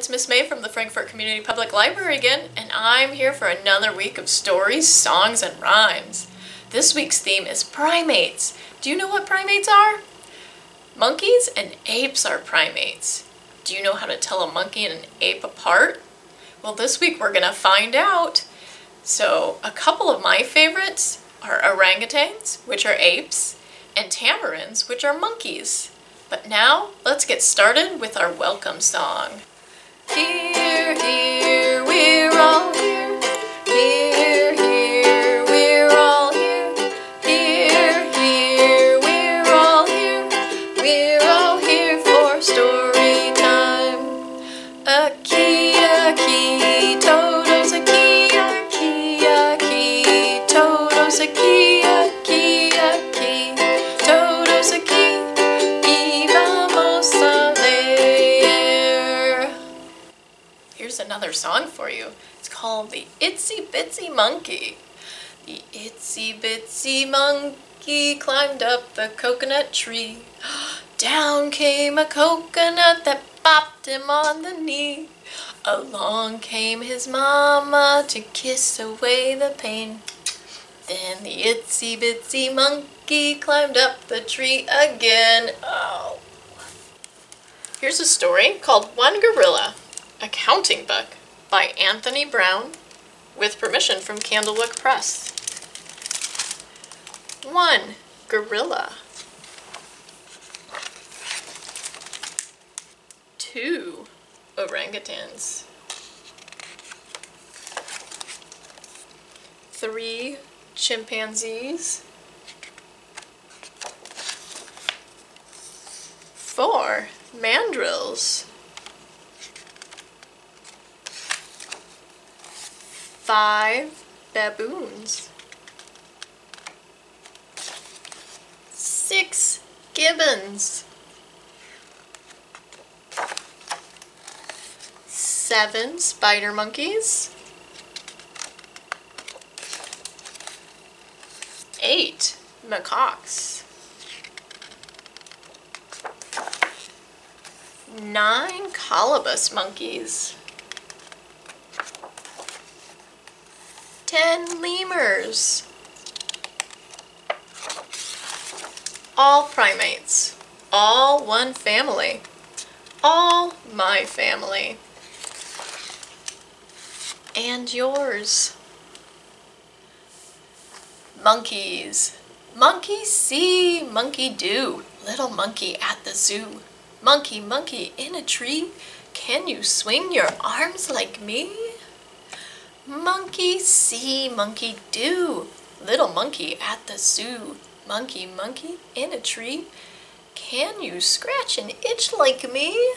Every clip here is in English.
it's Miss Maeve from the Frankfort Community Public Library again, and I'm here for another week of stories, songs, and rhymes. This week's theme is primates. Do you know what primates are? Monkeys and apes are primates. Do you know how to tell a monkey and an ape apart? Well, this week we're going to find out. So, a couple of my favorites are orangutans, which are apes, and tamarins, which are monkeys. But now, let's get started with our welcome song. Here, here, we're all here. Here, song for you. It's called The Itsy Bitsy Monkey. The itsy bitsy monkey climbed up the coconut tree. Down came a coconut that bopped him on the knee. Along came his mama to kiss away the pain. Then the itsy bitsy monkey climbed up the tree again. Oh. Here's a story called One Gorilla, a counting book by Anthony Browne with permission from Candlewick Press. One gorilla. Two orangutans. Three chimpanzees. Four mandrills. Five baboons. Six gibbons. Seven spider monkeys. Eight macaques. Nine colobus monkeys. Ten lemurs. All primates. All one family. All my family. And yours. Monkeys. Monkey see, monkey do. Little monkey at the zoo. Monkey, monkey in a tree. Can you swing your arms like me? Monkey see, monkey do. Little monkey at the zoo. Monkey, monkey in a tree. Can you scratch and itch like me?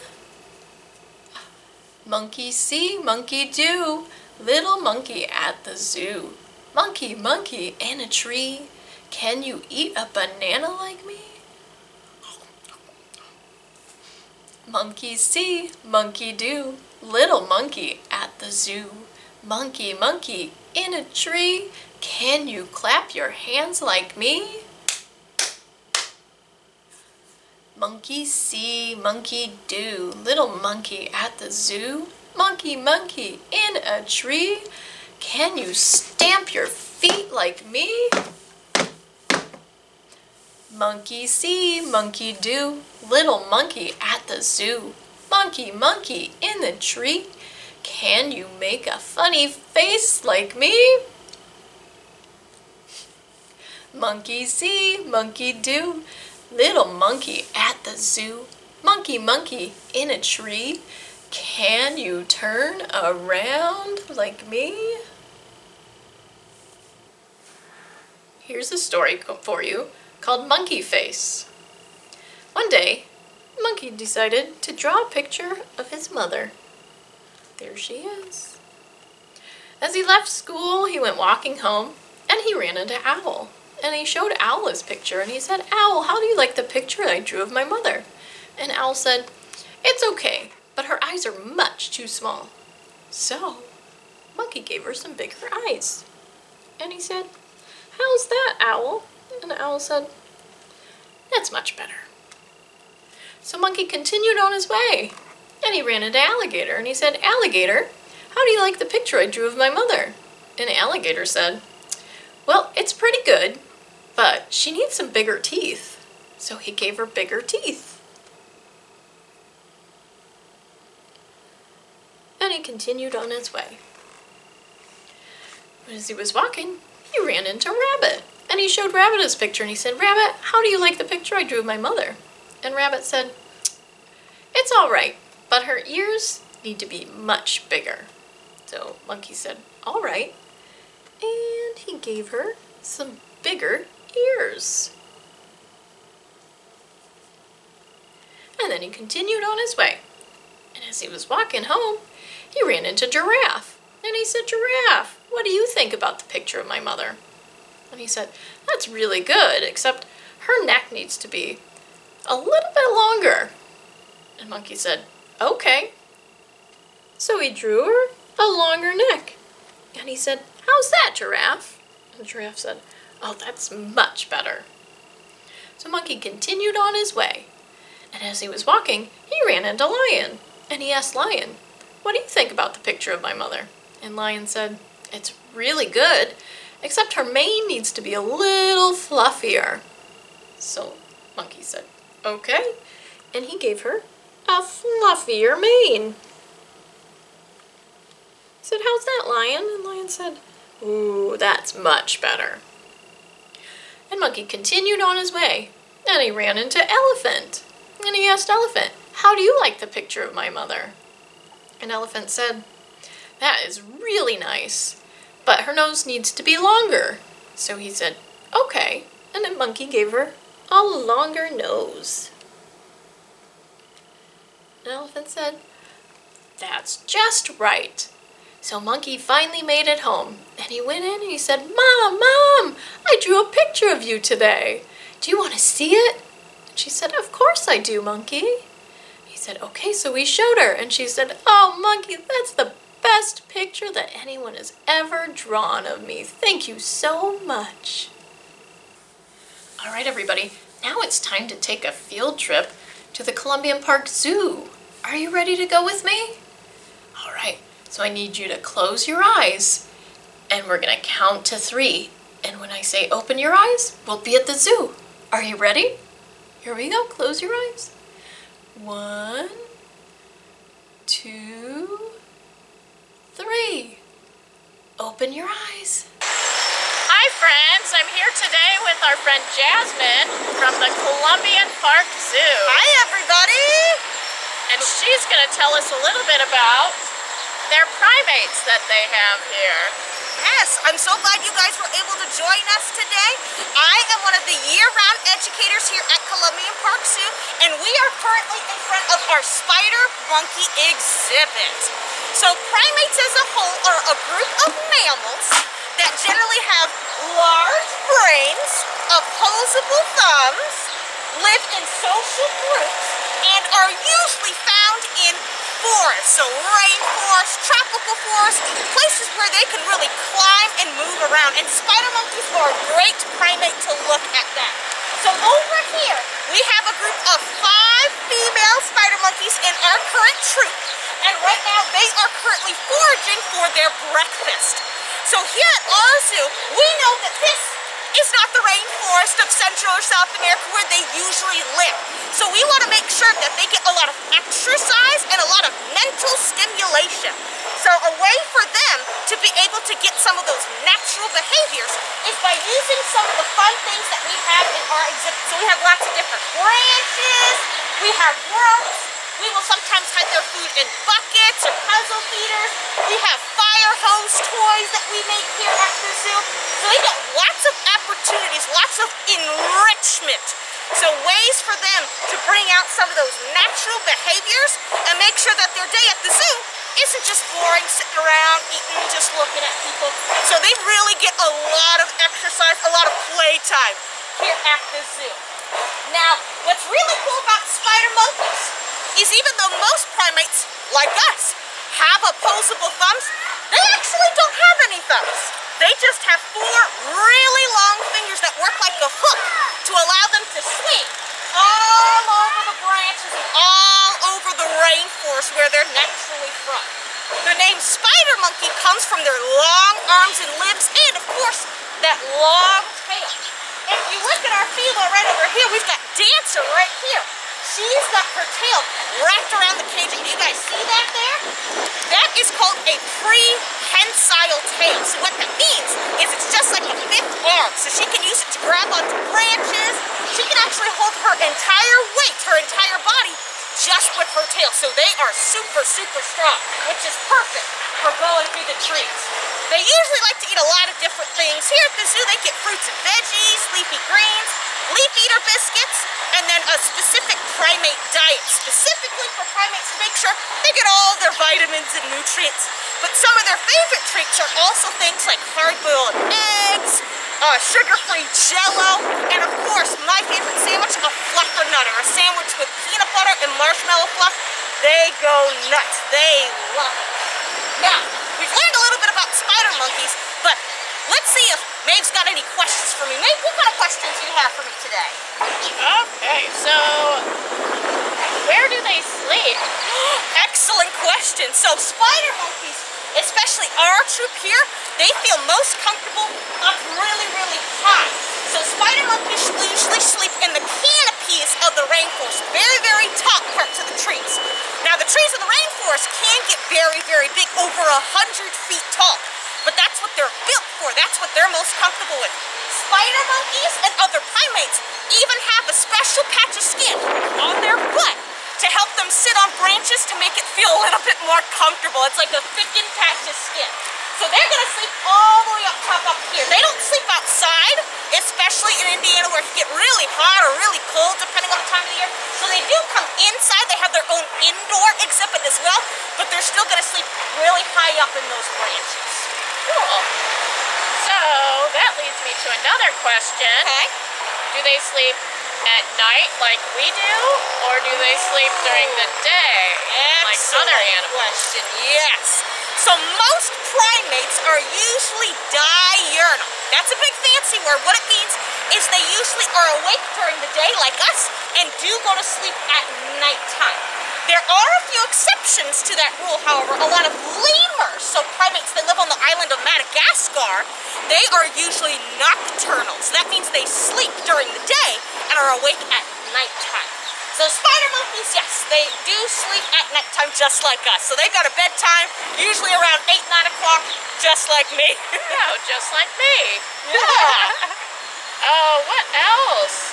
Monkey see, monkey do. Little monkey at the zoo. Monkey, monkey in a tree. Can you eat a banana like me? Monkey see, monkey do. Little monkey at the zoo. Monkey, monkey in a tree. Can you clap your hands like me? Monkey see, monkey do. Little monkey at the zoo. Monkey, monkey in a tree. Can you stamp your feet like me? Monkey see, monkey do. Little monkey at the zoo. Monkey, monkey in the tree. Can you make a funny face like me? Monkey see, monkey do. Little monkey at the zoo. Monkey, monkey in a tree. Can you turn around like me? Here's a story for you called Monkey Face. One day, Monkey decided to draw a picture of his mother. There she is. As he left school, he went walking home and he ran into Owl. And he showed Owl his picture and he said, Owl, how do you like the picture I drew of my mother? And Owl said, It's okay, but her eyes are much too small. So, Monkey gave her some bigger eyes. And he said, How's that, Owl? And Owl said, That's much better. So Monkey continued on his way. And he ran into Alligator and he said, Alligator, how do you like the picture I drew of my mother? And Alligator said, Well, it's pretty good, but she needs some bigger teeth. So he gave her bigger teeth. And he continued on his way. As he was walking, he ran into Rabbit. And he showed Rabbit his picture and he said, Rabbit, how do you like the picture I drew of my mother? And Rabbit said, It's all right, but her ears need to be much bigger. So Monkey said, All right. And he gave her some bigger ears. And then he continued on his way. And as he was walking home, he ran into Giraffe. And he said, Giraffe, what do you think about the picture of my mother? And he said, That's really good, except her neck needs to be a little bit longer. And Monkey said, Okay. So he drew her a longer neck. And he said, How's that, Giraffe? And Giraffe said, Oh, that's much better. So Monkey continued on his way. And as he was walking, he ran into Lion. And he asked Lion, What do you think about the picture of my mother? And Lion said, It's really good, except her mane needs to be a little fluffier. So Monkey said, Okay. And he gave her a fluffier mane. He said, How's that, Lion? And Lion said, Ooh, that's much better. And Monkey continued on his way, and he ran into Elephant. And he asked Elephant, How do you like the picture of my mother? And Elephant said, That is really nice, but her nose needs to be longer. So he said, Okay. And then Monkey gave her a longer nose. And Elephant said, That's just right. So Monkey finally made it home, and he went in and he said, Mom, Mom, I drew a picture of you today. Do you want to see it? And she said, Of course I do, Monkey. He said, Okay, so we showed her, and she said, Oh, Monkey, that's the best picture that anyone has ever drawn of me. Thank you so much. All right, everybody, now it's time to take a field trip to the Columbian Park Zoo. Are you ready to go with me? All right, so I need you to close your eyes and we're gonna count to three. And when I say open your eyes, we'll be at the zoo. Are you ready? Here we go, close your eyes. One, two, three. Open your eyes. Hi friends, I'm here today with our friend Jasmine from the Columbian Park Zoo. Hi everybody! And she's gonna tell us a little bit about their primates that they have here. Yes, I'm so glad you guys were able to join us today. I am one of the year-round educators here at Columbian Park Zoo, and we are currently in front of our spider monkey exhibit. So primates as a whole are a group of mammals that generally have large brains, opposable thumbs, live in social groups, and are usually found in forests, so rainforest, tropical forest, places where they can really climb and move around. And spider monkeys are a great primate to look at that. So over here, we have a group of five female spider monkeys in our current troop. And right now, they are currently foraging for their breakfast. So here at zoo, we know that this is not the rainforest of Central or South America where they usually live. So we want to make sure that they get a lot of exercise and a lot of mental stimulation. So a way for them to be able to get some of those natural behaviors is by using some of the fun things that we have in our exhibit. So we have lots of different branches, we have ropes, we will sometimes hide their food in buckets or puzzle feeders. We have fire hose toys that we make here at the zoo. So they get lots of opportunities, lots of enrichment. So ways for them to bring out some of those natural behaviors and make sure that their day at the zoo isn't just boring, sitting around, eating, just looking at people. So they really get a lot of exercise, a lot of playtime here at the zoo. Now, what's really cool about spider monkeys is even though most primates, like us, have opposable thumbs, they actually don't have any thumbs. They just have four really long fingers that work like a hook to allow them to swing all over the branches and all over the rainforest where they're naturally from. The name spider monkey comes from their long arms and limbs and, of course, that long tail. If you look at our female right over here, we've got Dancer right here. She's got her tail wrapped around the cage. Do you guys see that there? That is called a prehensile tail. So what that means is it's just like a fifth arm. So she can use it to grab onto branches. She can actually hold her entire weight, her entire body, just with her tail. So they are super, super strong, which is perfect for going through the trees. They usually like to eat a lot of different things. Here at the zoo, they get fruits and veggies, leafy greens, leaf eater biscuits, and then a specific primate diet, specifically for primates to make sure they get all their vitamins and nutrients. But some of their favorite treats are also things like hard-boiled eggs, uh, sugar-free jello, and of course, my favorite sandwich, a fluffernutter, a sandwich with peanut butter and marshmallow fluff. They go nuts. They love it. Now, we've learned a little bit about spider monkeys, but let's see if Maeve's got any questions for me. Maeve, what kind of questions do you have for me today? Okay, so where do they sleep? Excellent question. So spider monkeys, especially our troop here, they feel most comfortable up really, really high. So spider monkeys usually sleep in the canopies of the rainforest, very, very top parts of the trees. Now the trees in the rainforest can get very, very big, over a hundred feet tall. But that's what they're built for. That's what they're most comfortable with. Spider monkeys and other primates even have a special patch of skin on their butt to help them sit on branches to make it feel a little bit more comfortable. It's like a thickened patch of skin. So they're gonna sleep all the way up top up here. They don't sleep outside, especially in Indiana where it can get really hot or really cold depending on the time of the year. So they do come inside. They have their own indoor exhibit as well, but they're still gonna sleep really high up in those branches. Cool. So that leads me to another question. Okay? Do they sleep at night like we do, or do they sleep during the day like other Excellent animals? question. Yes. So most primates are usually diurnal. That's a big fancy word. What it means is they usually are awake during the day like us and do go to sleep at nighttime. There are a few exceptions to that rule, however. A lot of lemurs, so primates that live on the island of Madagascar, they are usually nocturnal. So that means they sleep during the day and are awake at nighttime. So spider monkeys, yes, they do sleep at nighttime just like us. So they've got a bedtime, usually around 8, 9 o'clock, just like me. Oh, just like me. yeah. Oh, what else?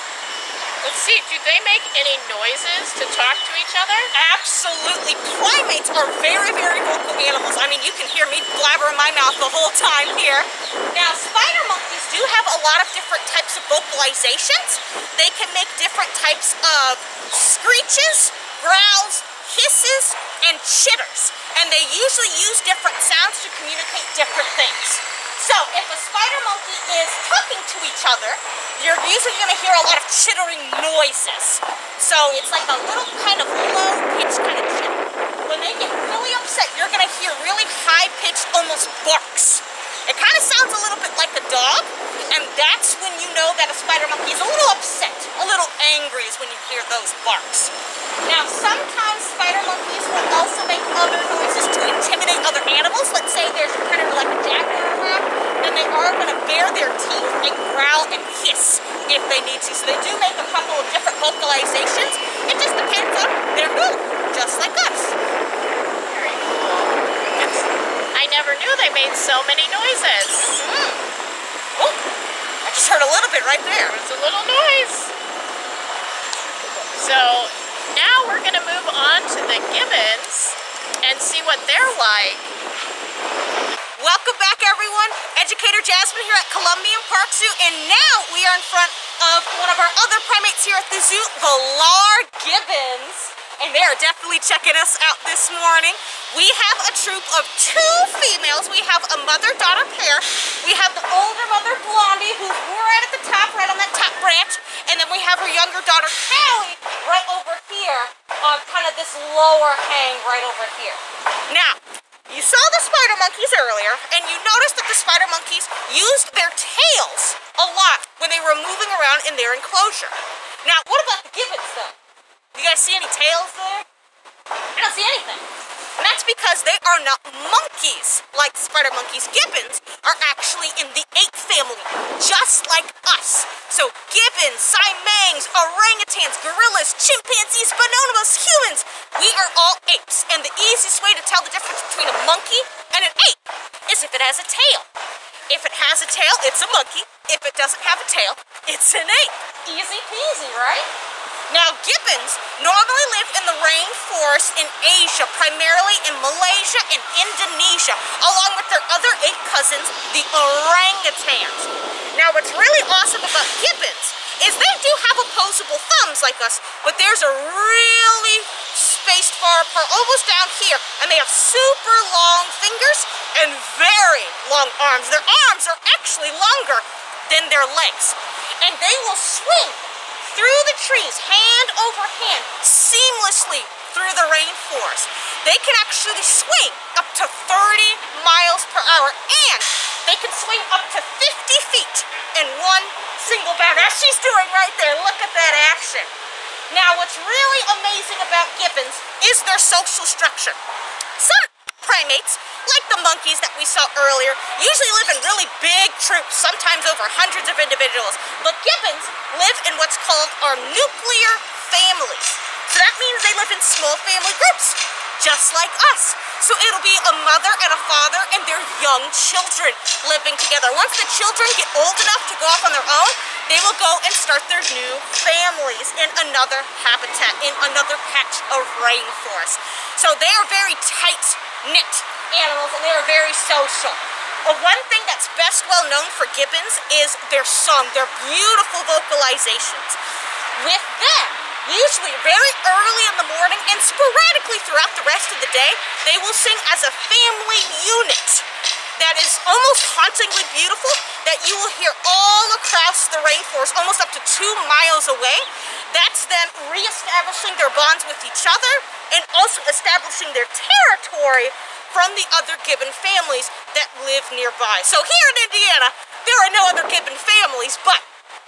Let's see, do they make any noises to talk to each other? Absolutely. Primates are very, very vocal animals. I mean, you can hear me blabbering my mouth the whole time here. Now, spider monkeys do have a lot of different types of vocalizations. They can make different types of screeches, growls, hisses, and chitters. And they usually use different sounds to communicate different things. So, if a spider monkey is talking to each other, you're usually going to hear a lot of chittering noises. So, it's like a little kind of low pitched kind of chitter. When they get really upset, you're going to hear really high pitched, almost barks. It kind of sounds a little bit like a dog, and that's when you know that a spider monkey is a little upset, a little angry is when you hear those barks. Now, sometimes spider monkeys will also make other noises to intimidate other animals. Let's say there's a predator like a jaguar around, then they are going to bare their teeth and growl and hiss if they need to. So they do make a couple of different vocalizations. It just depends on their mood, just like us. Very cool. It's, I never knew they made so many noises. Mm. Oh, I just heard a little bit right there. It's a little noise. So now we're going to move on to the gibbons and see what they're like. Welcome back, everyone. Educator Jasmine here at Columbian Park Zoo, and now we are in front of one of our other primates here at the zoo, the Lar gibbons. And they are definitely checking us out this morning. We have a troop of two females. We have a mother-daughter pair. We have the older mother, Blondie, who's right at the top, right on that top branch. And then we have her younger daughter, Callie, right over here on kind of this lower hang right over here. Now, you saw the spider monkeys earlier, and you noticed that the spider monkeys used their tails a lot when they were moving around in their enclosure. Now, what about the gibbons, though? You guys see any tails there? I don't see anything. And that's because they are not monkeys like spider monkeys. Gibbons are actually in the ape family, just like us. So gibbons, siamangs, orangutans, gorillas, chimpanzees, bonobos, humans, we are all apes. And the easiest way to tell the difference between a monkey and an ape is if it has a tail. If it has a tail, it's a monkey. If it doesn't have a tail, it's an ape. Easy peasy, right? Now, gibbons normally live in the rainforest in Asia, primarily in Malaysia and Indonesia, along with their other eight cousins, the orangutans. Now, what's really awesome about gibbons is they do have opposable thumbs like us, but theirs are really spaced far apart, almost down here, and they have super long fingers and very long arms. Their arms are actually longer than their legs, and they will swing through the trees, hand over hand, seamlessly through the rainforest. They can actually swing up to 30 miles per hour and they can swing up to 50 feet in one single bound. As she's doing right there, look at that action. Now, what's really amazing about gibbons is their social structure. Primates, like the monkeys that we saw earlier, usually live in really big troops, sometimes over hundreds of individuals. But gibbons live in what's called our nuclear families. That means they live in small family groups, just like us. So it'll be a mother and a father and their young children living together. Once the children get old enough to go off on their own, they will go and start their new families in another habitat, in another patch of rainforest. So they are very tight knit animals and they are very social. Uh, one thing that's best well known for gibbons is their song, their beautiful vocalizations. With them, usually very early in the morning and sporadically throughout the rest of the day, they will sing as a family unit that is almost hauntingly beautiful that you will hear all across the rainforest, almost up to two miles away. That's them reestablishing their bonds with each other and also establishing their territory from the other gibbon families that live nearby. So here in Indiana, there are no other gibbon families, but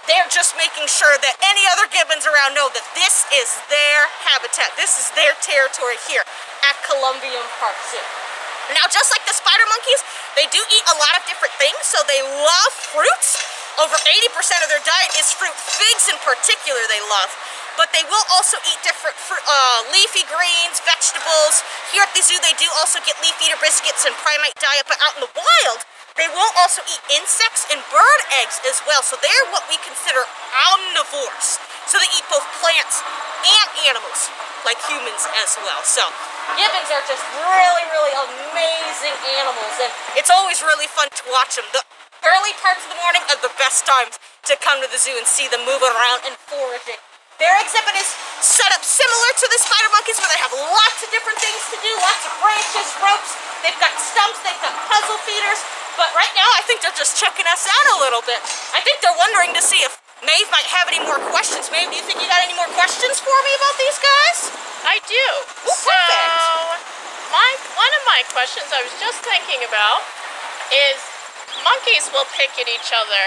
they're just making sure that any other gibbons around know that this is their habitat. This is their territory here at Columbian Park Zoo. Now, just like the spider monkeys, they do eat a lot of different things, so they love fruits. Over 80% of their diet is fruit. Figs in particular they love. But they will also eat different fruit, uh, leafy greens, vegetables. Here at the zoo, they do also get leaf eater biscuits and primate diet, but out in the wild, they will also eat insects and bird eggs as well. So they're what we consider omnivores. So they eat both plants and animals, like humans as well. So gibbons are just really, really amazing animals, and it's always really fun to watch them. The early parts of the morning are the best times to come to the zoo and see them move around and foraging. Their exhibit is set up similar to the spider monkeys where they have lots of different things to do, lots of branches, ropes, they've got stumps, they've got puzzle feeders, but right now I think they're just checking us out a little bit. I think they're wondering to see if Maeve might have any more questions. Maeve, do you think you got any more questions for me about these guys? I do. Ooh, so, my one of my questions I was just thinking about is monkeys will pick at each other.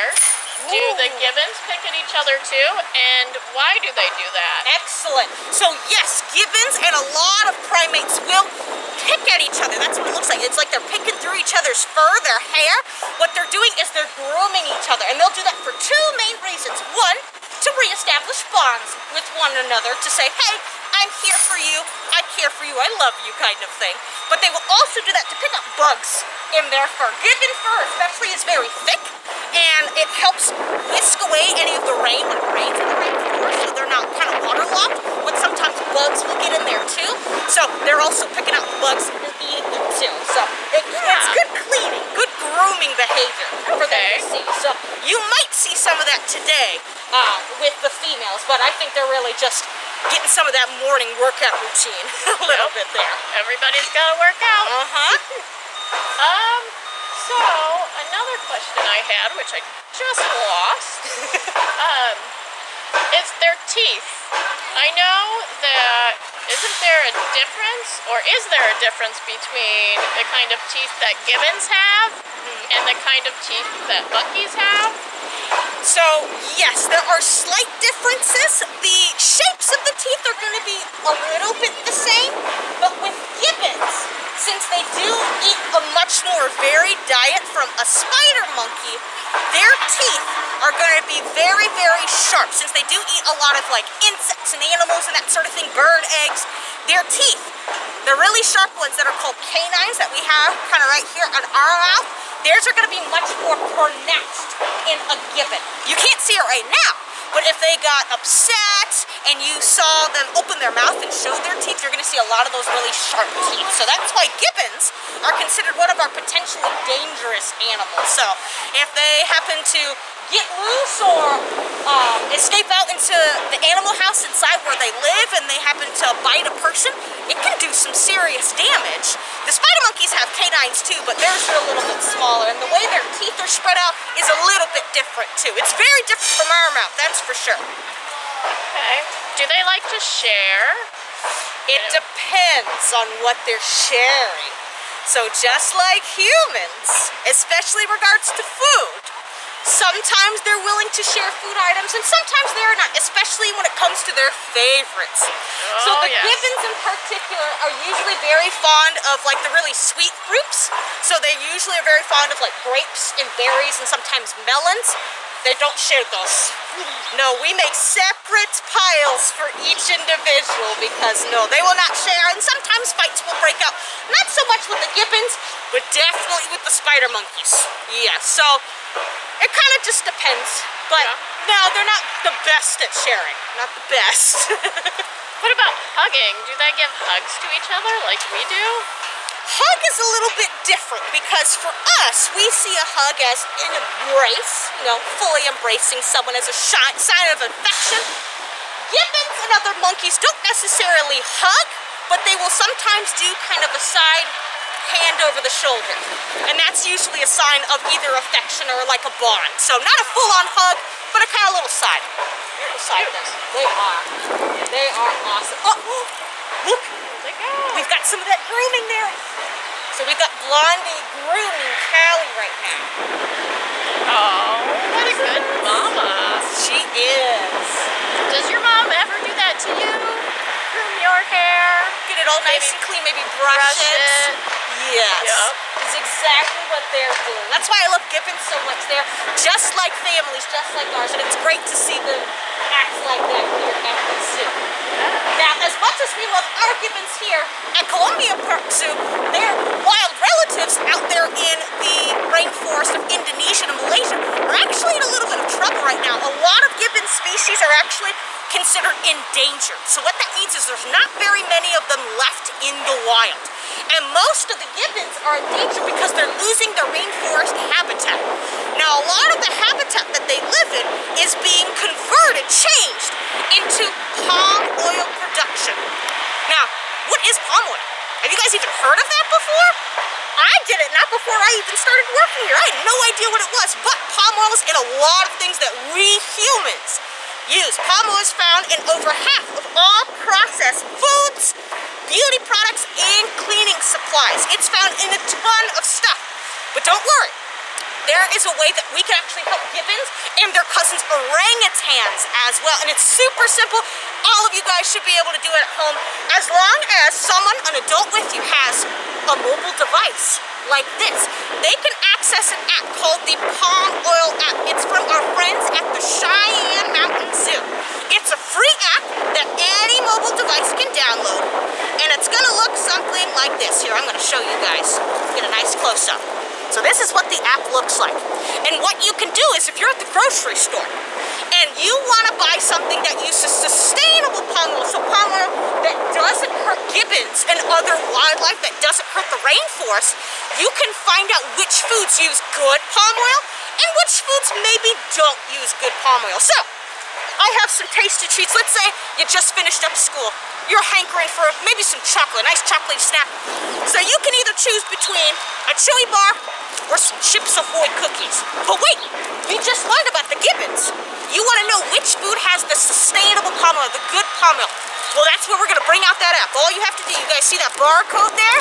Do the gibbons pick at each other too? And why do they do that? Excellent. So yes, gibbons and a lot of primates will pick at each other. That's what it looks like. It's like they're picking through each other's fur, their hair. What they're doing is they're grooming each other. And they'll do that for two main reasons. One, to reestablish bonds with one another, to say, hey, I'm here for you, I care for you, I love you kind of thing. But they will also do that to pick up bugs in their fur. Gibbon fur especially is very thick and it helps whisk away any of the rain when it rains in the rainforest so they're not kind of waterlogged. But sometimes bugs will get in there too. So they're also picking out the bugs and eating them too. So it, it's good cleaning, good grooming behavior for them Okay. to see. So you might see some of that today uh, with the females, but I think they're really just getting some of that morning workout routine a little bit there. Everybody's got to work out. Uh-huh. Um, so another question I had, which I just lost, um, is their teeth. I know that isn't there a difference, or is there a difference between the kind of teeth that gibbons have and the kind of teeth that monkeys have? So, yes, there are slight differences. The shapes of the teeth are going to be a little bit the same, but with gibbons, since they do eat a much more varied diet from a spider monkey, their teeth are going to be very, very sharp. Since they do eat a lot of like insects and animals and that sort of thing, bird eggs, their teeth, the really sharp ones that are called canines that we have kind of right here on our mouth, theirs are going to be much more pronounced in a gibbon. You can't see it right now, but if they got upset and you saw them open their mouth and show their teeth, you're going to see a lot of those really sharp teeth. So that's why gibbons are considered one of our potentially dangerous animals. So if they happen to get loose or um, escape out into the animal house inside where they live and they happen to bite a person, it can do some serious damage. The spider monkeys have canines too, but theirs are a little bit smaller, and the way their teeth are spread out is a little bit different too. It's very different from our mouth, that's for sure. Okay. Do they like to share? It depends on what they're sharing. So just like humans, especially regards to food, sometimes they're willing to share food items and sometimes they're not, especially when it comes to their favorites. Oh, so the yes. gibbons in particular are usually very fond of like the really sweet fruits. So they usually are very fond of like grapes and berries and sometimes melons. They don't share those. No, we make separate piles for each individual because no, they will not share and sometimes fights will break out. Not so much with the gibbons, but definitely with the spider monkeys. Yeah, so it kind of just depends. But Yeah. no, they're not the best at sharing. Not the best. What about hugging? Do they give hugs to each other like we do? hug is a little bit different because for us, we see a hug as an embrace, you know, fully embracing someone as a sign of affection. Gibbons and other monkeys don't necessarily hug, but they will sometimes do kind of a side hand over the shoulder. And that's usually a sign of either affection or like a bond. So not a full-on hug, but a kind of little side. Little side this. They are. They are awesome. Oh, oh look, They go. We've got some of that grooming there. So we've got Blondie grooming Callie right now. Oh, what a good mama. She is. Does your mom ever do that to you? Groom your hair? Get it all nice Maybe and clean, maybe brush, Brush it. it? Yes. Yep. Is exactly what they're doing. That's why I love Gibbons so much. They're just like families, just like ours, and it's great to see them act like that here at the zoo. Now, as much as we love our gibbons here at Columbian Park Zoo, their wild relatives out there in the rainforest of Indonesia and Malaysia are actually in a little bit of trouble right now. A lot of gibbon species are actually considered endangered. So what that means is there's not very many of them left in the wild. And most of the gibbons are in danger because they're losing their rainforest habitat. Now, a lot of the habitat that they live in is being converted, changed into palm oil production. Now, what is palm oil? Have you guys even heard of that before? I did it not before I even started working here. I had no idea what it was, but palm oil is in a lot of things that we humans use. Palm oil is found in over half of all processed foods, beauty products, and cleaning supplies. It's found in a ton of stuff. But don't worry, there is a way that we can actually help gibbons and their cousins orangutans as well. And it's super simple. All of you guys should be able to do it at home as long as someone, an adult with you, has a mobile device like this. They can access an app called the Palm Oil app. It's from our friends at the Cheyenne Mountain Zoo. It's a free app that any mobile device can download. And it's gonna look something like this. Here, I'm gonna show you guys. Get a nice close up. So this is what the app looks like. And what you can do is if you're at the grocery store and you want to buy something that uses sustainable palm oil, so palm oil that doesn't hurt gibbons and other wildlife, that doesn't hurt the rainforest, you can find out which foods use good palm oil and which foods maybe don't use good palm oil. So, I have some tasty treats. Let's say you just finished up school. You're hankering for maybe some chocolate, nice chocolate snack. So you can either choose between a chewy bar or some Chips Ahoy cookies. But wait, we just learned about the gibbons. You want to know which food has the sustainable palm oil, the good palm oil. Well, that's where we're going to bring out that app. All you have to do, you guys see that barcode there?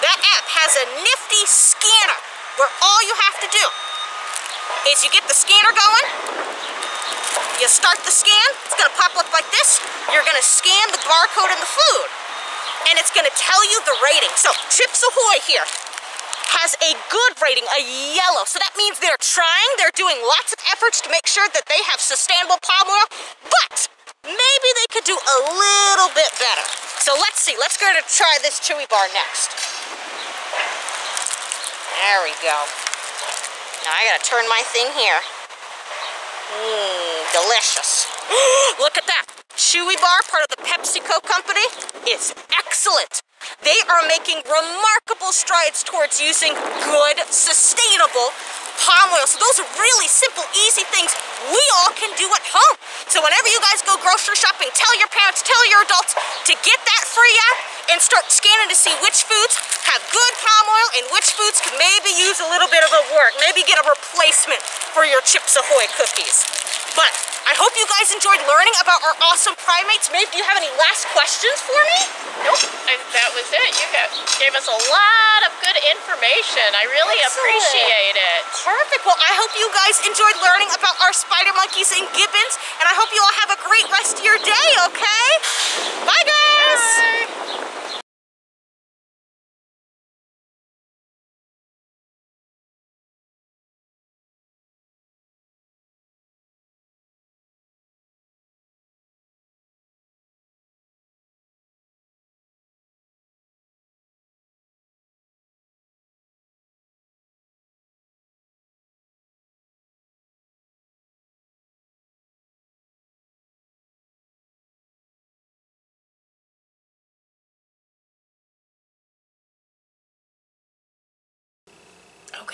That app has a nifty scanner where all you have to do is you get the scanner going, you start the scan, it's gonna pop up like this. You're gonna scan the barcode in the food. and it's gonna tell you the rating. So Chips Ahoy here has a good rating, a yellow. So that means they're trying, they're doing lots of efforts to make sure that they have sustainable palm oil, but maybe they could do a little bit better. So let's see, let's go to try this chewy bar next. There we go. Now I gotta turn my thing here. Mmm, delicious. Look at that. Chewy Bar, part of the PepsiCo company, is excellent. They are making remarkable strides towards using good, sustainable palm oil. So those are really simple, easy things we all can do at home. So whenever you guys go grocery shopping, tell your parents, tell your adults to get that free app and start scanning to see which foods have good palm oil and which foods could maybe use a little bit of a work, maybe get a replacement for your Chips Ahoy cookies. But I hope you guys enjoyed learning about our awesome primates. Maeve, do you have any last questions for me? Nope, I, that was it. You got, gave us a lot of good information. I really Excellent. appreciate it. Perfect. Well, I hope you guys enjoyed learning about our spider monkeys and gibbons, and I hope you all have a great rest of your day, okay?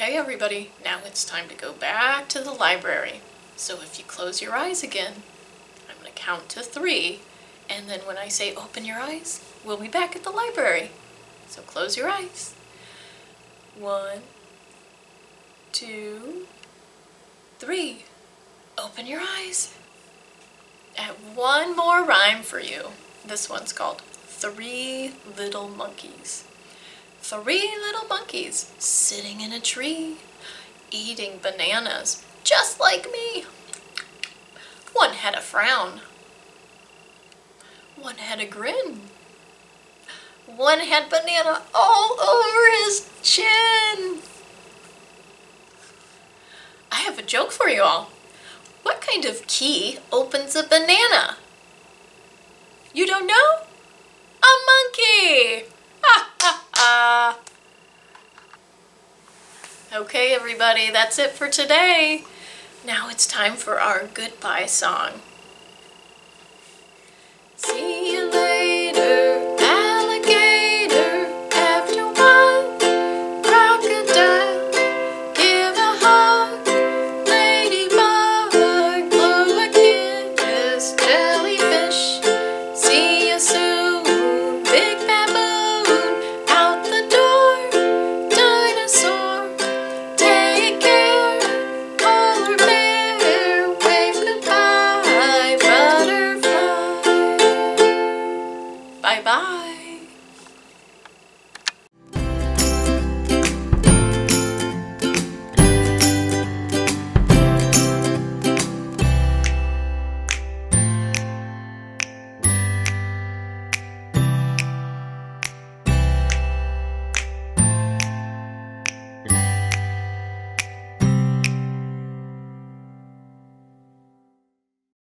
Okay, everybody, now it's time to go back to the library. So if you close your eyes again, I'm going to count to three, and then when I say open your eyes, we'll be back at the library. So close your eyes. One, two, three. Open your eyes. I have one more rhyme for you. This one's called Three Little Monkeys. Three little monkeys sitting in a tree, eating bananas, just like me. One had a frown. One had a grin. One had banana all over his chin. I have a joke for you all. What kind of key opens a banana? You don't know? A monkey! Ha ha uh, okay, everybody, that's it for today. Now it's time for our goodbye song. See